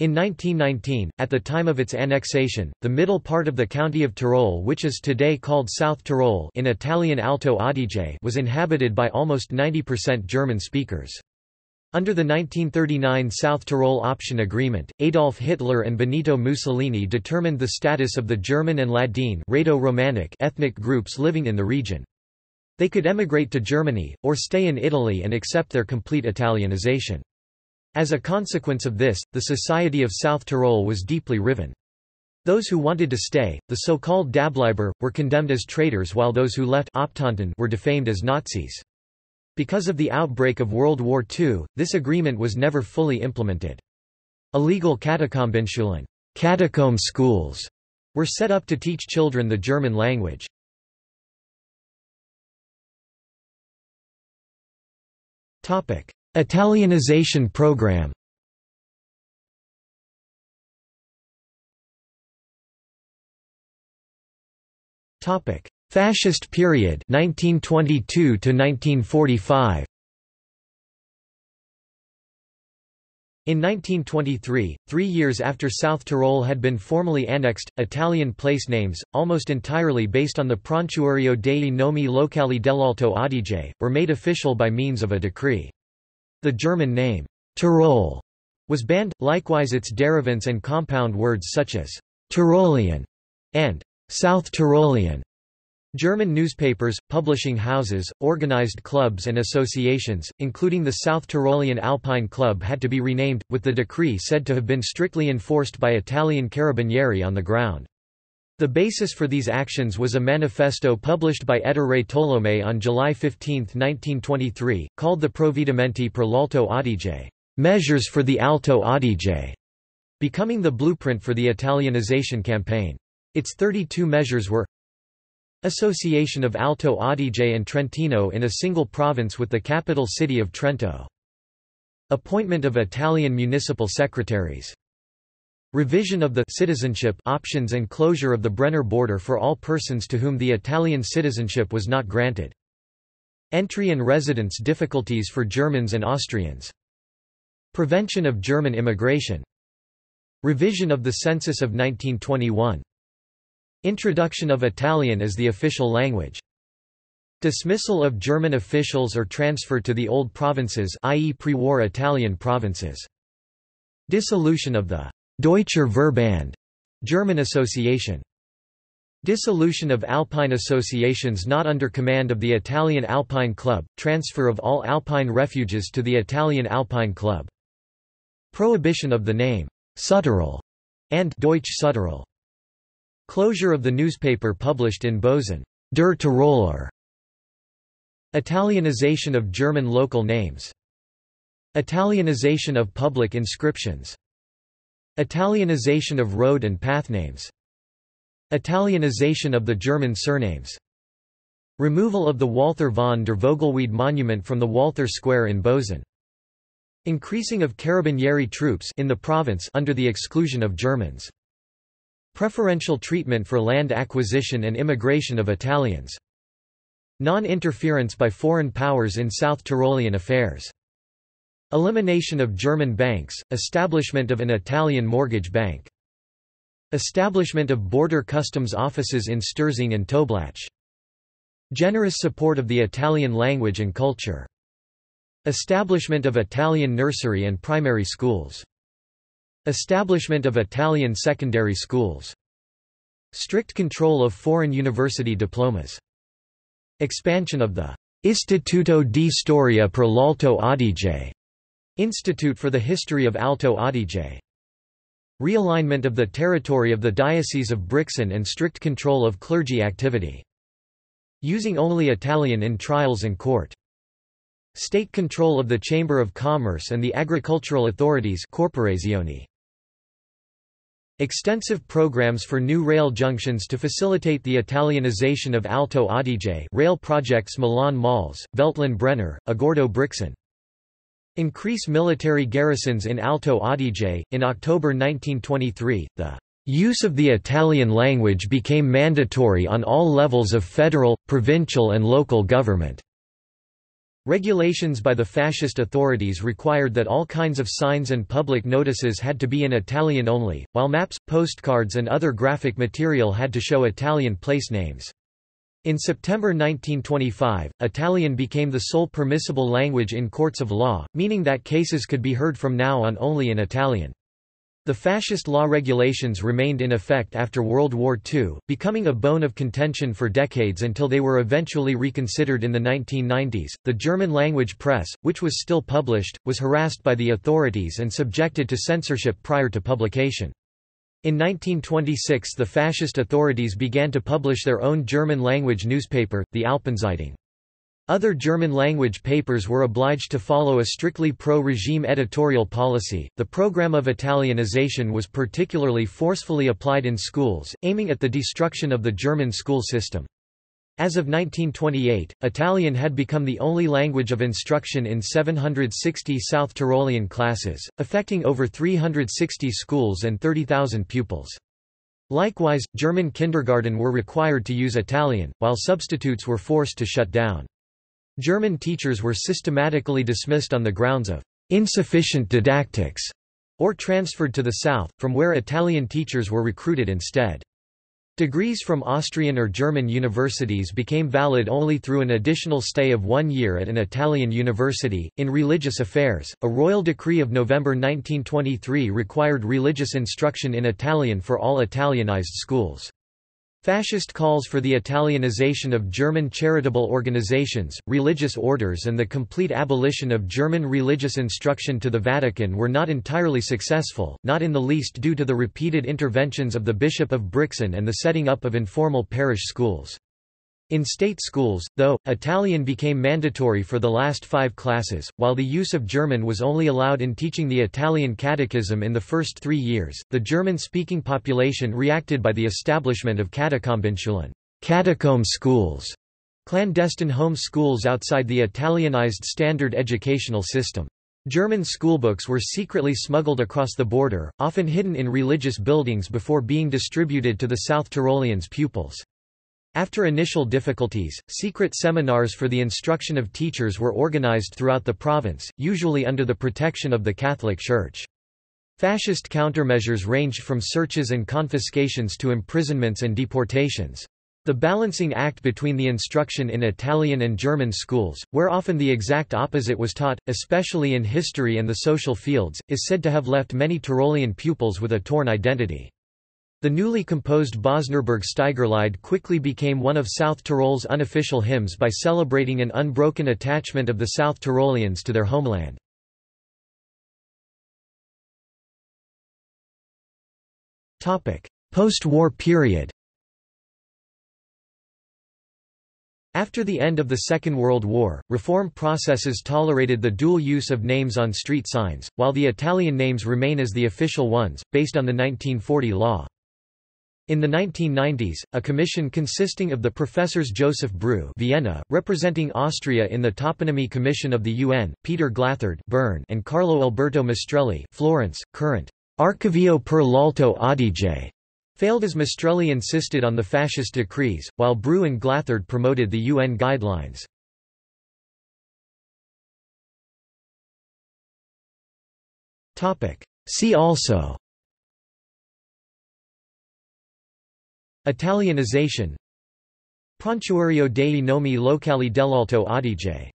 In 1919, at the time of its annexation, the middle part of the county of Tyrol which is today called South Tyrol in Italian Alto Adige was inhabited by almost 90% German speakers. Under the 1939 South Tyrol Option Agreement, Adolf Hitler and Benito Mussolini determined the status of the German and Ladin ethnic groups living in the region. They could emigrate to Germany, or stay in Italy and accept their complete Italianization. As a consequence of this, the society of South Tyrol was deeply riven. Those who wanted to stay, the so-called Dableiber, were condemned as traitors while those who left were defamed as Nazis. Because of the outbreak of World War II, this agreement was never fully implemented. Illegal Katakombenschulen catacomb schools were set up to teach children the German language. Italianization program Topic: Fascist period 1922 to 1945. In 1923, three years after South Tyrol had been formally annexed, Italian place names, almost entirely based on the Prontuario dei nomi locali dell'Alto Adige, were made official by means of a decree. The German name, Tyrol, was banned, likewise its derivants and compound words such as Tyrolean and South Tyrolean. German newspapers, publishing houses, organized clubs and associations, including the South Tyrolean Alpine Club had to be renamed, with the decree said to have been strictly enforced by Italian carabinieri on the ground. The basis for these actions was a manifesto published by Ettore Tolomei on July 15, 1923, called the Provvedimenti per l'Alto Adige Measures for the Alto Adige, becoming the blueprint for the Italianization campaign. Its 32 measures were Association of Alto Adige and Trentino in a single province with the capital city of Trento. Appointment of Italian municipal secretaries Revision of the citizenship options and closure of the Brenner border for all persons to whom the Italian citizenship was not granted. Entry and residence difficulties for Germans and Austrians. Prevention of German immigration. Revision of the census of 1921. Introduction of Italian as the official language. Dismissal of German officials or transfer to the old provinces i.e. pre-war Italian provinces. Dissolution of the Deutscher Verband German association. Dissolution of Alpine associations not under command of the Italian Alpine Club, transfer of all Alpine refuges to the Italian Alpine Club. Prohibition of the name Südtirol and Deutsch Südtirol. Closure of the newspaper published in Bozen, Der Tiroler. Italianization of German local names. Italianization of public inscriptions. Italianization of road and path names. Italianization of the German surnames. Removal of the Walther von der Vogelweide monument from the Walther Square in Bozen. Increasing of Carabinieri troops in the province under the exclusion of Germans. Preferential treatment for land acquisition and immigration of Italians. Non-interference by foreign powers in South Tyrolean affairs. Elimination of German banks, establishment of an Italian mortgage bank. Establishment of border customs offices in Sterzing and Toblach. Generous support of the Italian language and culture. Establishment of Italian nursery and primary schools. Establishment of Italian secondary schools. Strict control of foreign university diplomas. Expansion of the Istituto di Storia per l'Alto Adige Institute for the History of Alto Adige. Realignment of the territory of the Diocese of Brixen and strict control of clergy activity. Using only Italian in trials and court. State control of the Chamber of Commerce and the agricultural authorities Corporazioni. Extensive programs for new rail junctions to facilitate the Italianization of Alto Adige rail projects Milan Mals, Veltlin Brenner, Agordo Brixen. Increase military garrisons in Alto Adige. In October 1923, the use of the Italian language became mandatory on all levels of federal, provincial, and local government. Regulations by the fascist authorities required that all kinds of signs and public notices had to be in Italian only, while maps, postcards and other graphic material had to show Italian place names. In September 1925, Italian became the sole permissible language in courts of law, meaning that cases could be heard from now on only in Italian. The fascist law regulations remained in effect after World War II, becoming a bone of contention for decades until they were eventually reconsidered in the 1990s. The German language press, which was still published, was harassed by the authorities and subjected to censorship prior to publication. In 1926 the fascist authorities began to publish their own German-language newspaper, the Alpenzeitung. Other German-language papers were obliged to follow a strictly pro-regime editorial policy. The program of Italianization was particularly forcefully applied in schools, aiming at the destruction of the German school system. As of 1928, Italian had become the only language of instruction in 760 South Tyrolean classes, affecting over 360 schools and 30,000 pupils. Likewise, German kindergarten were required to use Italian, while substitutes were forced to shut down. German teachers were systematically dismissed on the grounds of insufficient didactics or transferred to the south, from where Italian teachers were recruited instead. Degrees from Austrian or German universities became valid only through an additional stay of one year at an Italian university. In religious affairs, a royal decree of November 1923 required religious instruction in Italian for all Italianized schools. Fascist calls for the Italianization of German charitable organizations, religious orders and the complete abolition of German religious instruction to the Vatican were not entirely successful, not in the least due to the repeated interventions of the Bishop of Brixen and the setting up of informal parish schools. In state schools, though, Italian became mandatory for the last five classes, while the use of German was only allowed in teaching the Italian catechism in the first three years. The German-speaking population reacted by the establishment of Katakombenschule catacomb schools, clandestine home schools outside the Italianized standard educational system. German schoolbooks were secretly smuggled across the border, often hidden in religious buildings before being distributed to the South Tyroleans pupils. After initial difficulties, secret seminars for the instruction of teachers were organized throughout the province, usually under the protection of the Catholic Church. Fascist countermeasures ranged from searches and confiscations to imprisonments and deportations. The balancing act between the instruction in Italian and German schools, where often the exact opposite was taught, especially in history and the social fields, is said to have left many Tyrolean pupils with a torn identity. The newly composed Bozner Bergsteigerlied quickly became one of South Tyrol's unofficial hymns by celebrating an unbroken attachment of the South Tyroleans to their homeland. Post-war period After the end of the Second World War, reform processes tolerated the dual use of names on street signs, while the Italian names remain as the official ones, based on the 1940 law. In the 1990s, a commission consisting of the professors Joseph Breu Vienna, representing Austria in the Toponymy Commission of the UN, Peter Glatthard Bern, and Carlo Alberto Mastrelli Florence, current Archivio per l'Alto Adige, failed as Mastrelli insisted on the fascist decrees, while Breu and Glatthard promoted the UN guidelines. See also Italianization. Prontuario dei nomi locali dell'Alto Adige